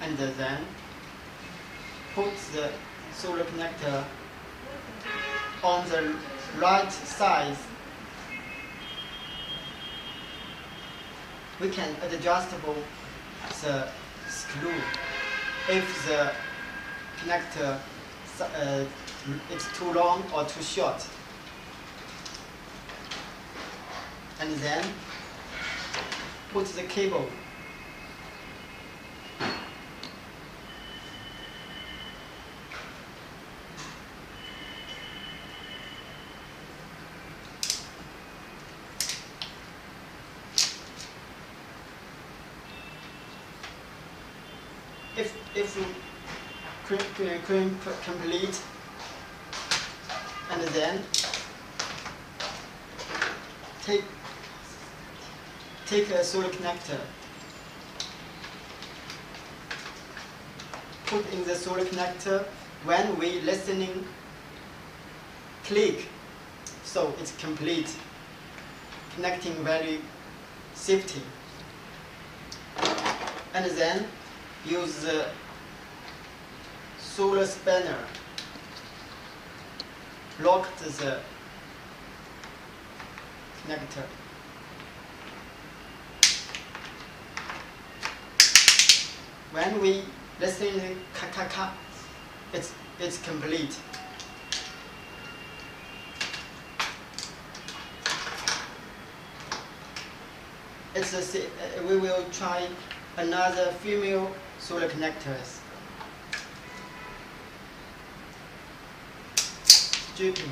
and then put the solar connector on the right side. We can adjustable the screw if the connector uh, is too long or too short. And then put the cable if crimp complete and then take take a solar connector. Put in the solar connector when we listening click. So it's complete. Connecting very safety. And then use the solar spanner. Lock the connector. When we listen to ka ka ka it's it's complete. It's a, uh, we will try another female solar connectors. Stripping.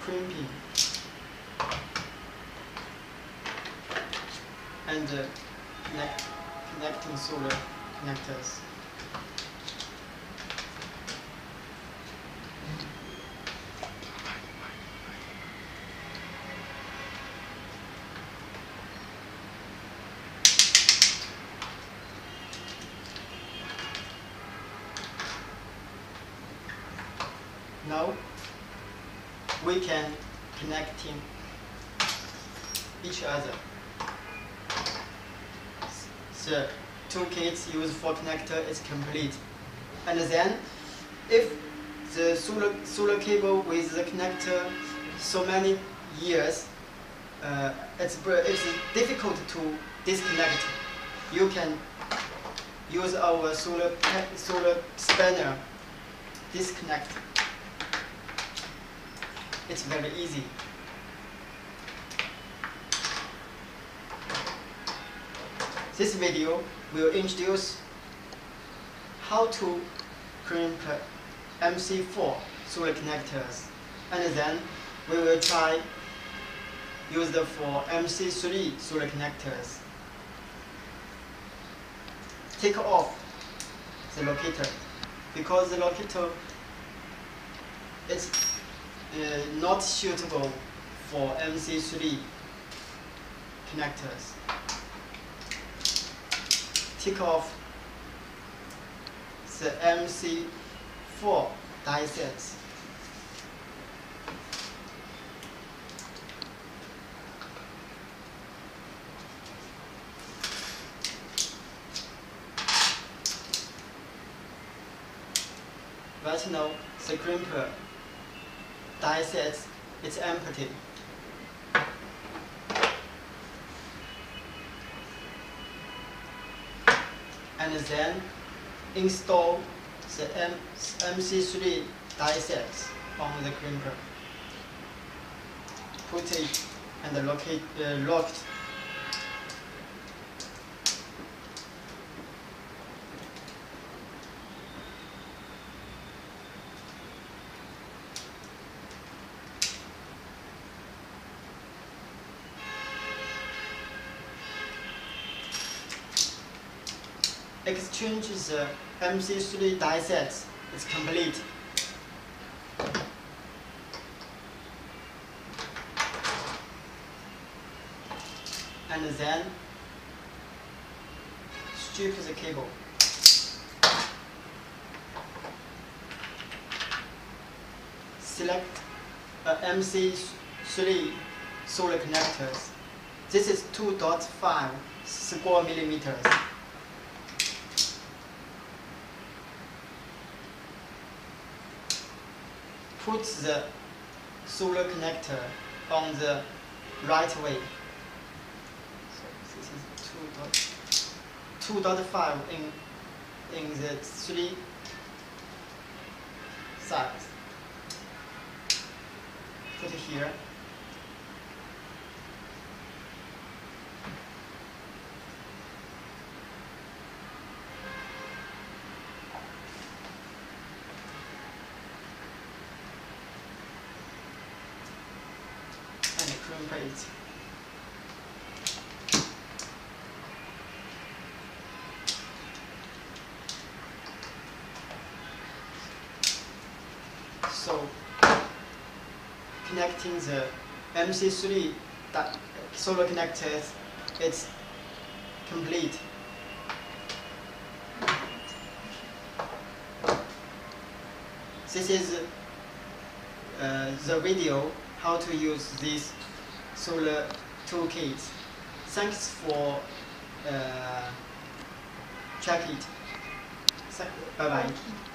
crimping. And uh, connect, connecting solar connectors. Now we can connecting each other the two kits used for connector is complete. And then, if the solar, solar cable with the connector so many years, uh, it's, it's difficult to disconnect. You can use our solar, solar spanner disconnect. It's very easy. This video will introduce how to crimp MC4 solar connectors and then we will try use the for MC3 solar connectors. Take off the locator because the locator is uh, not suitable for MC3 connectors take off the MC4 die sets. Right now, the crimper die sets is empty. And then install the M MC3 die sets on the crimper. Put it and locate, uh, locked exchange uh, the MC3 die sets is complete. And then strip the cable. Select uh, a MC3 solar connectors. This is 2.5 square millimeters. Put the solar connector on the right way. So this is 2 dot, 2.5 in, in the three sides. Put it here. So, connecting the MC3 that solar connectors, it's complete. This is uh, the video how to use this solar toolkit. Thanks for uh, check it. Bye bye.